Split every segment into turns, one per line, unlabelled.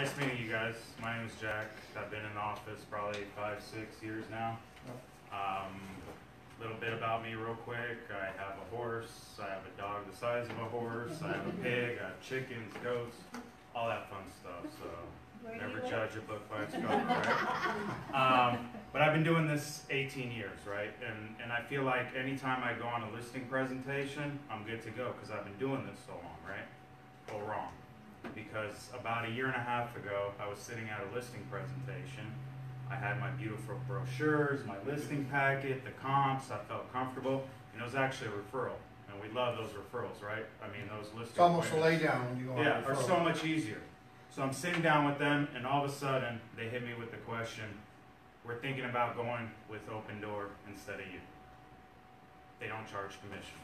nice meeting you guys. My name is Jack. I've been in the office probably five, six years now. Um, little bit about me real quick. I have a horse, I have a dog the size of a horse, I have a pig, I have chickens, goats, all that fun stuff, so never judge a book by its cover, right? Um, but I've been doing this eighteen years, right? And, and I feel like anytime I go on a listing presentation, I'm good to go, cause I've been doing this so long, right? Well, wrong. Because about a year and a half ago, I was sitting at a listing presentation. I had my beautiful brochures, my listing packet, the comps, I felt comfortable, and it was actually a referral. And we love those referrals, right? I mean, those listing
It's almost a lay down when you go on
yeah, are
referral.
so much easier. So I'm sitting down with them, and all of a sudden, they hit me with the question, we're thinking about going with Opendoor instead of you. They don't charge commission.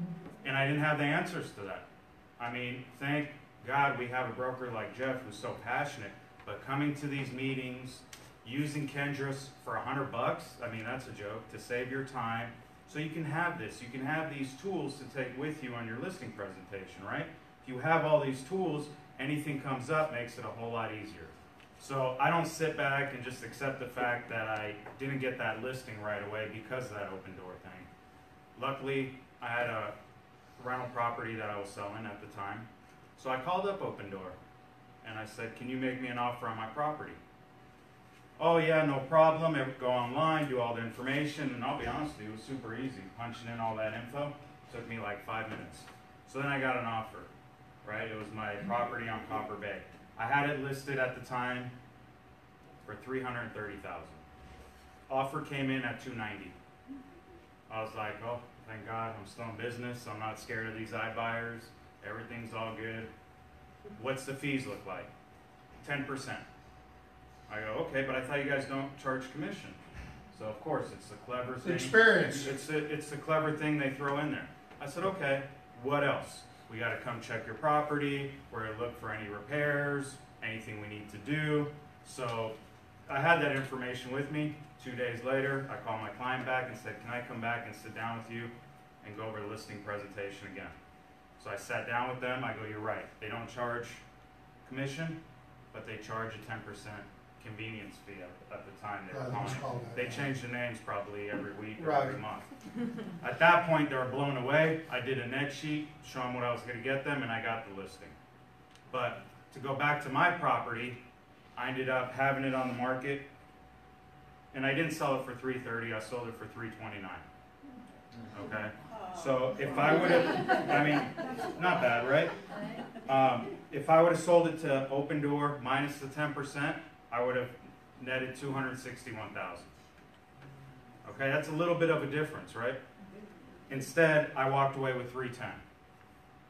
And I didn't have the answers to that. I mean, thank God we have a broker like Jeff who's so passionate, but coming to these meetings, using Kendra's for a hundred bucks, I mean, that's a joke, to save your time. So you can have this, you can have these tools to take with you on your listing presentation, right? If you have all these tools, anything comes up makes it a whole lot easier. So I don't sit back and just accept the fact that I didn't get that listing right away because of that Opendoor thing. Luckily, I had a rental property that I was selling at the time. So I called up Opendoor and I said, Can you make me an offer on my property? Oh, yeah, no problem. Go online, do all the information, and I'll be honest with you, it was super easy. Punching in all that info took me like five minutes. So then I got an offer, right? It was my property on Copper Bay. I had it listed at the time for three hundred and thirty thousand. Offer came in at two ninety. I was like, oh, thank God, I'm still in business. I'm not scared of these iBuyers. Everything's all good. What's the fees look like? Ten percent. I go, okay, but I thought you guys don't charge commission. So of course, it's a clever thing.
Experience.
It's a, it's the clever thing they throw in there. I said, okay, what else? We gotta come check your property, we're gonna look for any repairs, anything we need to do. So I had that information with me. Two days later, I called my client back and said, can I come back and sit down with you and go over the listing presentation again? So I sat down with them, I go, you're right, they don't charge commission, but they charge a ten percent convenience fee at, at the time they were
Right,
calling it.
called that,
They
yeah.
change the names probably every week or every
Right.
month. At that point, they were blown away. I did a net sheet, show them what I was gonna get them, and I got the listing. But to go back to my property, I ended up having it on the market, and I didn't sell it for three thirty, I sold it for three twenty-nine. Okay, so if I would've, I mean, not bad, right? Um, if I would've sold it to Opendoor minus the ten percent, I would've netted two hundred sixty-one thousand. Okay, that's a little bit of a difference, right? Instead, I walked away with three ten.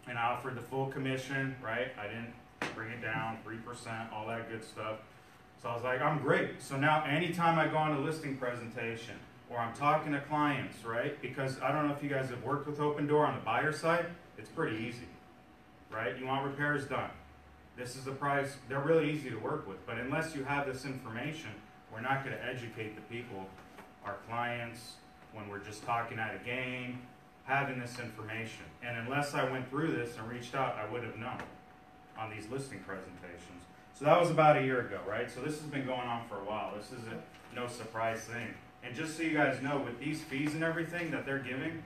And I offered the full commission, right? I didn't bring it down, three percent, all that good stuff. So I was like, I'm great. So now anytime I go on a listing presentation or I'm talking to clients, right? Because I don't know if you guys have worked with Opendoor on the buyer side, it's pretty easy. Right? You want repairs done. This is the price. They're really easy to work with, but unless you have this information, we're not going to educate the people, our clients, when we're just talking at a game, having this information. And unless I went through this and reached out, I would have known on these listing presentations. So that was about a year ago, right? So this has been going on for a while. This isn't no surprise thing. And just so you guys know, with these fees and everything that they're giving,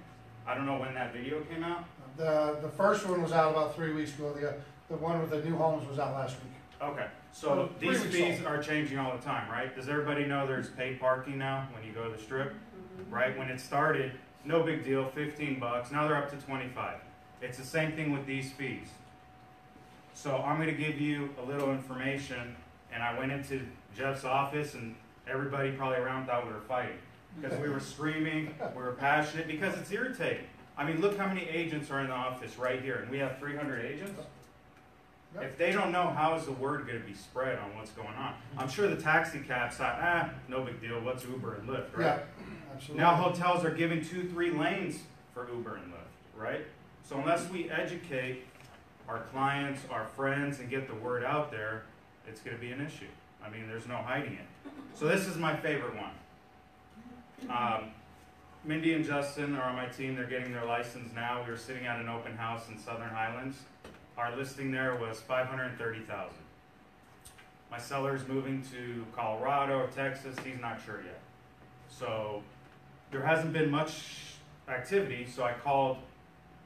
I don't know when that video came out.
The, the first one was out about three weeks ago, the, the one with the new homes was out last week.
Okay, so
Well, three
these
weeks
fees
old.
are changing all the time, right? Does everybody know there's paid parking now when you go to the strip? Mm-hmm. Right, when it started, no big deal, fifteen bucks, now they're up to twenty-five. It's the same thing with these fees. So I'm gonna give you a little information, and I went into Jeff's office and everybody probably around thought we were fighting. Because we were screaming, we were passionate, because it's irritating. I mean, look how many agents are in the office right here, and we have three hundred agents?
Yep.
If they don't know, how is the word gonna be spread on what's going on? I'm sure the taxi cab thought, ah, no big deal, what's Uber and Lyft, right?
Yeah, absolutely.
Now hotels are giving two, three lanes for Uber and Lyft, right? So unless we educate our clients, our friends, and get the word out there, it's gonna be an issue. I mean, there's no hiding it. So this is my favorite one. Um, Mindy and Justin are on my team, they're getting their license now. We were sitting at an open house in Southern Highlands. Our listing there was five hundred and thirty thousand. My seller's moving to Colorado or Texas, he's not sure yet. So there hasn't been much activity, so I called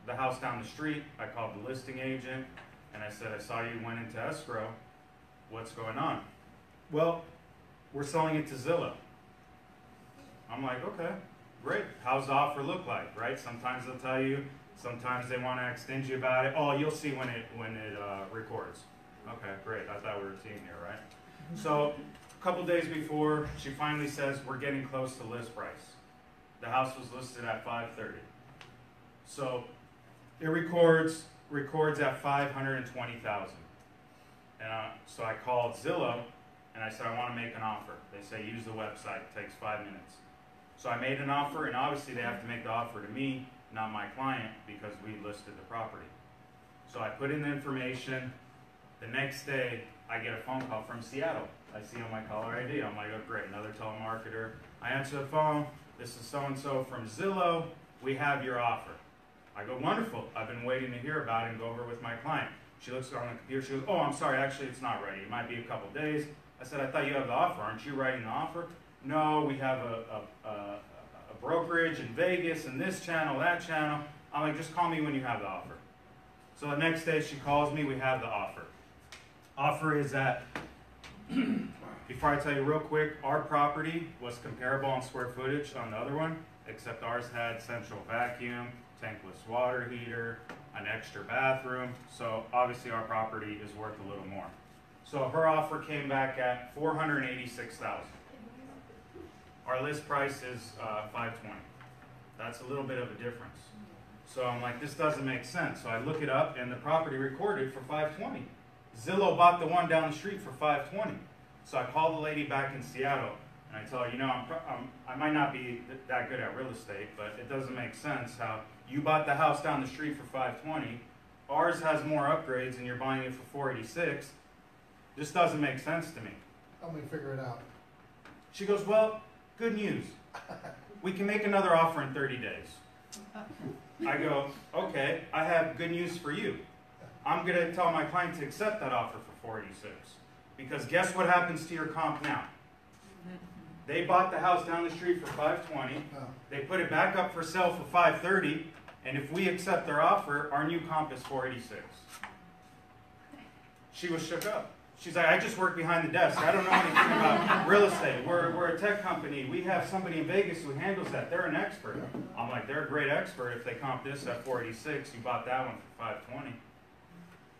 the house down the street, I called the listing agent, and I said, I saw you went into escrow, what's going on? Well, we're selling it to Zillow. I'm like, okay, great, how's the offer look like, right? Sometimes they'll tell you, sometimes they wanna extend you about it, oh, you'll see when it, when it, uh, records. Okay, great, I thought we were a team here, right? So, a couple days before, she finally says, we're getting close to list price. The house was listed at five thirty. So, it records, records at five hundred and twenty thousand. And, uh, so I called Zillow, and I said, I wanna make an offer. They say, use the website, it takes five minutes. So I made an offer, and obviously they have to make the offer to me, not my client, because we listed the property. So I put in the information, the next day, I get a phone call from Seattle. I see on my caller ID, I'm like, oh great, another telemarketer. I answer the phone, this is so-and-so from Zillow, we have your offer. I go, wonderful, I've been waiting to hear about it and go over it with my client. She looks on the computer, she goes, oh, I'm sorry, actually, it's not ready, it might be a couple days. I said, I thought you have the offer, aren't you writing the offer? No, we have a, a, a, a brokerage in Vegas and this channel, that channel. I'm like, just call me when you have the offer. So the next day she calls me, we have the offer. Offer is that, before I tell you real quick, our property was comparable on square footage on the other one, except ours had central vacuum, tankless water heater, an extra bathroom, so obviously our property is worth a little more. So her offer came back at four hundred and eighty-six thousand. Our list price is, uh, five twenty. That's a little bit of a difference. So I'm like, this doesn't make sense, so I look it up and the property recorded for five twenty. Zillow bought the one down the street for five twenty. So I call the lady back in Seattle and I tell her, you know, I'm, I'm, I might not be th- that good at real estate, but it doesn't make sense how you bought the house down the street for five twenty. Ours has more upgrades and you're buying it for four eighty-six. This doesn't make sense to me.
Help me figure it out.
She goes, well, good news. We can make another offer in thirty days. I go, okay, I have good news for you. I'm gonna tell my client to accept that offer for four eighty-six. Because guess what happens to your comp now? They bought the house down the street for five twenty,
No.
they put it back up for sale for five thirty, and if we accept their offer, our new comp is four eighty-six. She was shook up. She's like, I just work behind the desk. I don't know anything about real estate. We're, we're a tech company. We have somebody in Vegas who handles that. They're an expert. I'm like, they're a great expert if they comp this at four eighty-six. You bought that one for five twenty.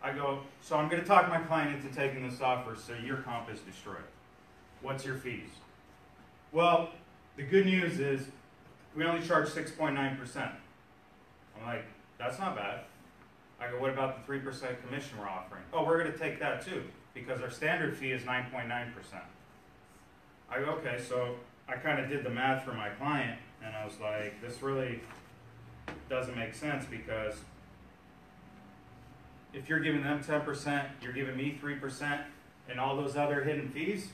I go, so I'm gonna talk my client into taking this offer, so your comp is destroyed. What's your fees? Well, the good news is, we only charge six point nine percent. I'm like, that's not bad. I go, what about the three percent commission we're offering? Oh, we're gonna take that too, because our standard fee is nine point nine percent. I go, okay, so I kinda did the math for my client, and I was like, this really doesn't make sense, because if you're giving them ten percent, you're giving me three percent, and all those other hidden fees,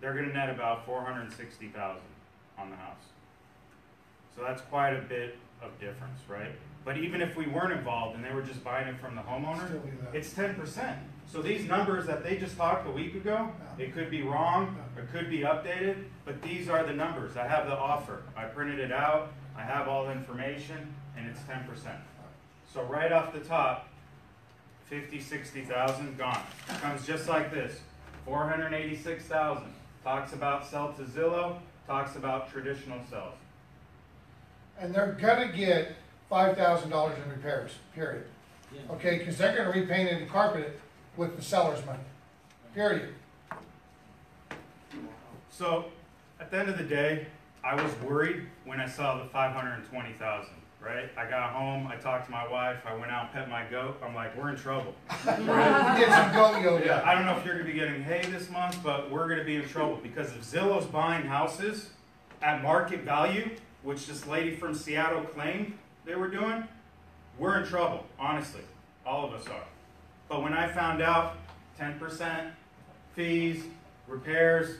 they're gonna net about four hundred sixty thousand on the house. So that's quite a bit of difference, right? But even if we weren't involved and they were just buying it from the homeowner,
Still do that.
it's ten percent. So these numbers that they just talked a week ago, it could be wrong, it could be updated, but these are the numbers. I have the offer. I printed it out, I have all the information, and it's ten percent. So right off the top, fifty, sixty thousand, gone. Comes just like this, four hundred eighty-six thousand. Talks about sell to Zillow, talks about traditional sales.
And they're gonna get five thousand dollars in repairs, period. Okay, cause they're gonna repaint it and carpet it with the seller's money, period.
So, at the end of the day, I was worried when I saw the five hundred and twenty thousand, right? I got home, I talked to my wife, I went out and pet my goat, I'm like, we're in trouble.
You Get some goat
Yeah,
yoga.
I don't know if you're gonna be getting hay this month, but we're gonna be in trouble, because if Zillow's buying houses at market value, which this lady from Seattle claimed they were doing, we're in trouble, honestly, all of us are. But when I found out ten percent fees, repairs,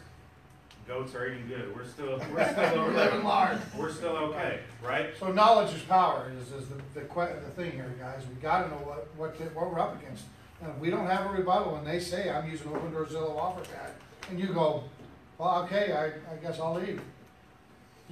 goats are eating good, we're still, we're still
We're living large.
we're still okay, right?
So knowledge is power is, is the, the que, the thing here, guys. We gotta know what, what, the- what we're up against. And if we don't have a rebuttal and they say, I'm using Opendoor Zillow offer pad, and you go, well, okay, I, I guess I'll leave.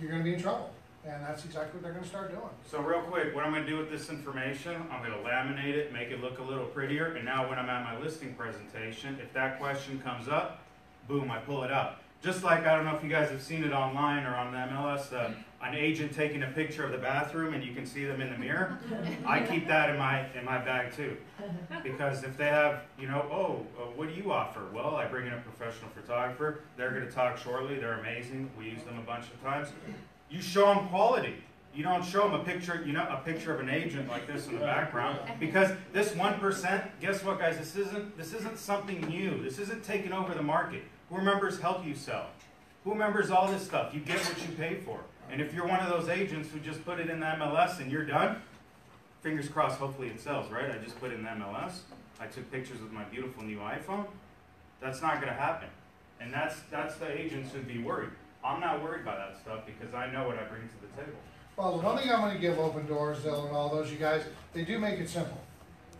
You're gonna be in trouble, and that's exactly what they're gonna start doing.
So real quick, what I'm gonna do with this information, I'm gonna laminate it, make it look a little prettier, and now when I'm at my listing presentation, if that question comes up, boom, I pull it up. Just like, I don't know if you guys have seen it online or on the MLS, uh, an agent taking a picture of the bathroom and you can see them in the mirror. I keep that in my, in my bag too. Because if they have, you know, oh, uh, what do you offer? Well, I bring in a professional photographer, they're gonna talk shortly, they're amazing, we use them a bunch of times. You show them quality. You don't show them a picture, you know, a picture of an agent like this in the background. Because this one percent, guess what, guys? This isn't this isn't something new. This isn't taking over the market. Who remembers Help-U-Sell? Who remembers all this stuff? You get what you pay for. And if you're one of those agents who just put it in the MLS and you're done, fingers crossed, hopefully it sells, right? I just put in the MLS. I took pictures with my beautiful new iPhone. That's not gonna happen. And that's that's the agents who'd be worried. I'm not worried by that stuff because I know what I bring to the table.
Well, the one thing I'm gonna give Opendoors, Zillow and all those, you guys, they do make it simple.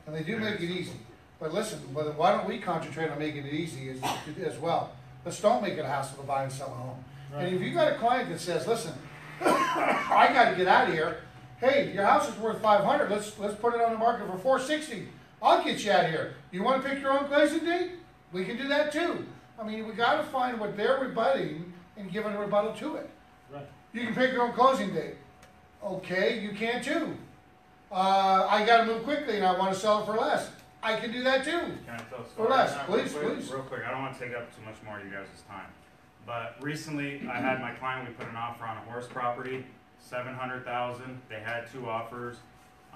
And they do make it easy. But listen, but why don't we concentrate on making it easy as, as well? Let's don't make it a hassle to buy and sell a home. And if you got a client that says, listen, I gotta get out of here, hey, your house is worth five hundred, let's, let's put it on the market for four sixty. I'll get you out of here. You wanna pick your own closing date? We can do that too. I mean, we gotta find what they're rebutting and give a rebuttal to it.
Right.
You can pick your own closing date. Okay, you can too. Uh, I gotta move quickly and I wanna sell it for less. I can do that too.
Can I tell a
Or
story?
less,
on that real
please,
quick?
please.
Real quick, I don't wanna take up too much more of you guys' time. But recently, I had my client, we put an offer on a horse property, seven hundred thousand, they had two offers.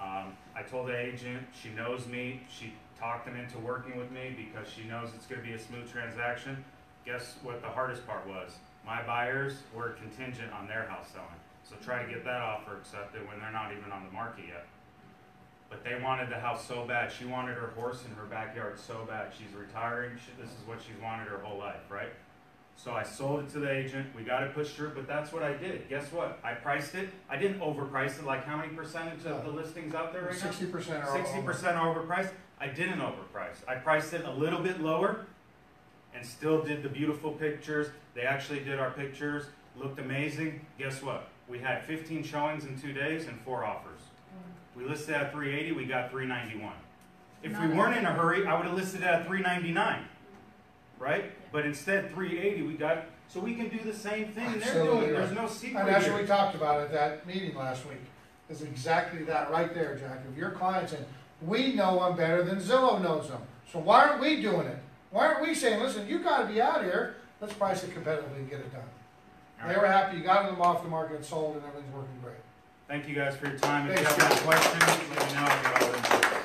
Um, I told the agent, she knows me, she talked them into working with me because she knows it's gonna be a smooth transaction. Guess what the hardest part was? My buyers were contingent on their house selling. So try to get that offer accepted when they're not even on the market yet. But they wanted the house so bad. She wanted her horse in her backyard so bad. She's retiring. She, this is what she's wanted her whole life, right? So I sold it to the agent. We got it pushed through, but that's what I did. Guess what? I priced it. I didn't overprice it. Like how many percentage of the listings out there right now?
Sixty percent are.
Sixty percent overpriced. I didn't overprice. I priced it a little bit lower, and still did the beautiful pictures. They actually did our pictures. Looked amazing. Guess what? We had 15 showings in two days and four offers. We listed at 380. We got 391. If we weren't in a hurry, I would have listed at 399, right? But instead 380. We got so we can do the same thing they're
Absolutely
doing.
right.
There's no secret
And that's what
here.
we talked about at that meeting last week, is exactly that right there, Jack. If your client's saying, we know them better than Zillow knows them, so why aren't we doing it? Why aren't we saying, listen, you've gotta be out here, let's price it competitively and get it done. They were happy, you got them off the market, sold, and everything's working great.
Thank you guys for your time. If you have any questions, let me know.